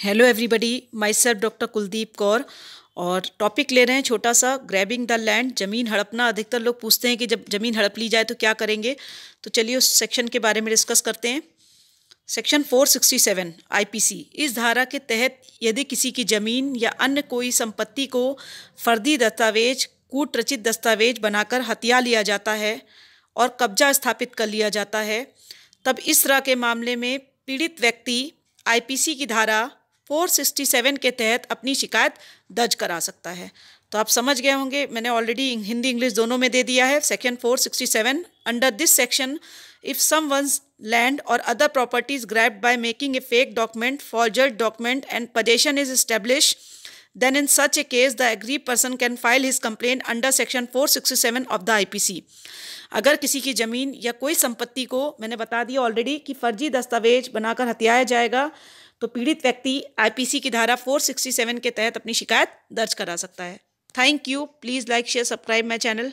Hello everybody my self doctor Kuldeep Kaur और topic ले रहे हैं छोटा सा ग्रैबिंग द लैंड ज़मीन हड़पना। अधिकतर लोग पूछते हैं कि जब ज़मीन हड़प ली जाए तो क्या करेंगे? तो चलिए उस सेक्शन के बारे में डिस्कस करते हैं। सेक्शन 467 आईपीसी इस धारा के तहत यदि किसी की ज़मीन या अन्य कोई संपत्ति को फर्दी दस्तावेज़ कूट रचित दस्तावेज़ बनाकर हथिया लिया जाता है और कब्जा स्थापित कर लिया जाता है, तब इस तरह के मामले में पीड़ित व्यक्ति आईपीसी की धारा 467 के तहत अपनी शिकायत दर्ज करा सकता है। तो आप समझ गए होंगे, मैंने ऑलरेडी हिंदी इंग्लिश दोनों में दे दिया है। Section 467 under this section if someone's land और other properties grabbed by making a fake document forged document and possession is established, then in such a case, the aggrieved person can file his complaint under section 467 of the IPC अगर किसी की ज़मीन या कोई संपत्ति को, मैंने बता दिया ऑलरेडी कि फर्जी दस्तावेज़ बनाकर हथियाया जाएगा तो पीड़ित व्यक्ति आईपीसी की धारा 467 के तहत अपनी शिकायत दर्ज करा सकता है। Thank you please like share subscribe my channel